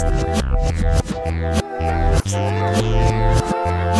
Thank you.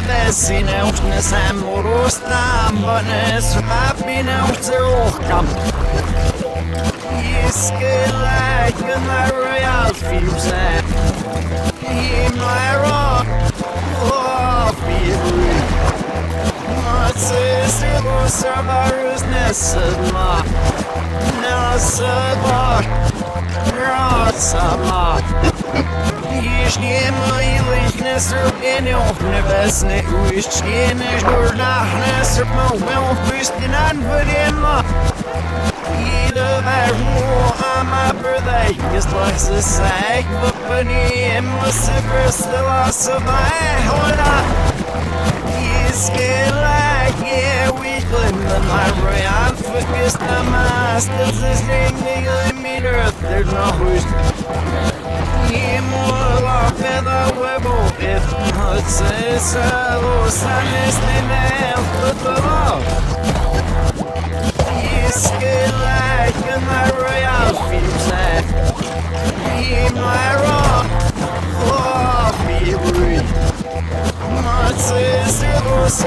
Out nes amoros tambanes Rapin out rohkam Iske like my royal fuse In my rock Oh, feel My sister was Savarus Nesama Nasaba Rasama Jeśli moich nesrupnie nefesne uiszczenie żurnach nesrupmą Christian William Either that rule on my birthday is twice the funny and my super still my hold up He's scared like yeah we claim the my royal focus the masters is ring the meter there's no who's Feather huevo if not says los anes de mel todo Is good like in my royal fuse In my rock Oh fibri My sister was